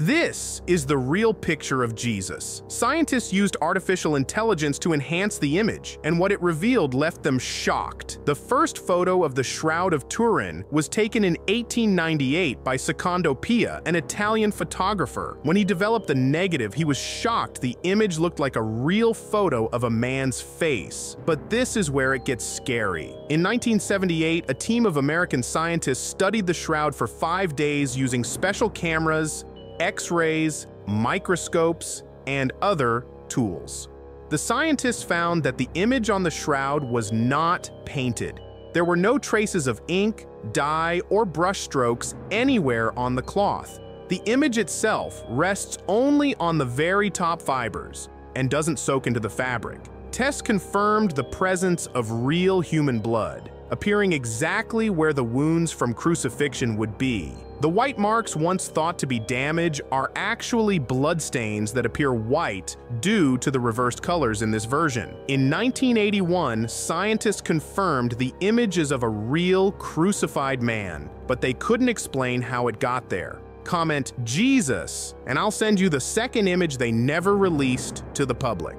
This is the real picture of Jesus. Scientists used artificial intelligence to enhance the image, and what it revealed left them shocked. The first photo of the Shroud of Turin was taken in 1898 by Secondo Pia, an Italian photographer. When he developed the negative, he was shocked the image looked like a real photo of a man's face. But this is where it gets scary. In 1978, a team of American scientists studied the shroud for five days using special cameras, X-rays, microscopes, and other tools. The scientists found that the image on the shroud was not painted. There were no traces of ink, dye, or brushstrokes anywhere on the cloth. The image itself rests only on the very top fibers and doesn't soak into the fabric. Tests confirmed the presence of real human blood, appearing exactly where the wounds from crucifixion would be. The white marks once thought to be damage are actually bloodstains that appear white due to the reversed colors in this version. In 1981, scientists confirmed the images of a real crucified man, but they couldn't explain how it got there. Comment Jesus, and I'll send you the second image they never released to the public.